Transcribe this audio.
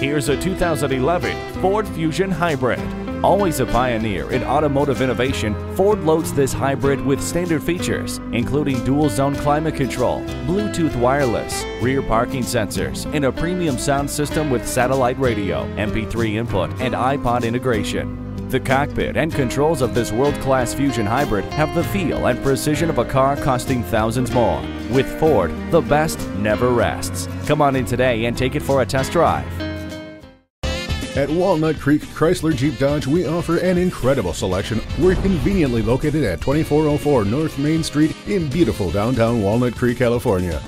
Here's a 2011 Ford Fusion Hybrid. Always a pioneer in automotive innovation, Ford loads this hybrid with standard features, including dual zone climate control, Bluetooth wireless, rear parking sensors, and a premium sound system with satellite radio, MP3 input, and iPod integration. The cockpit and controls of this world-class Fusion Hybrid have the feel and precision of a car costing thousands more. With Ford, the best never rests. Come on in today and take it for a test drive. At Walnut Creek Chrysler Jeep Dodge, we offer an incredible selection. We're conveniently located at 2404 North Main Street in beautiful downtown Walnut Creek, California.